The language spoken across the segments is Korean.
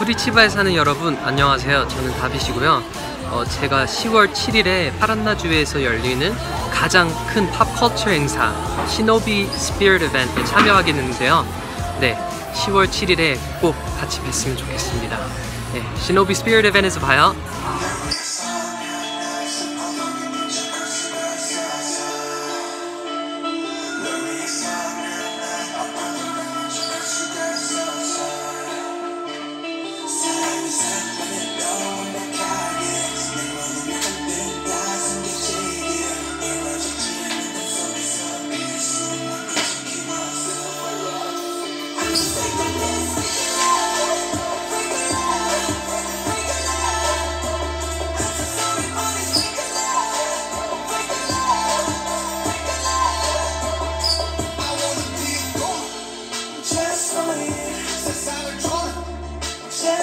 쿠리치바에 사는 여러분 안녕하세요. 저는 다빗이고요. 어, 제가 10월 7일에 파란나주에서 열리는 가장 큰 팝컬처 행사 시노비 스피릿 이벤트에 참여하게 됐는데요. 네 10월 7일에 꼭 같이 뵀으면 좋겠습니다. 네, 시노비 스피릿 이벤트에서 봐요.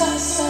sun, sun.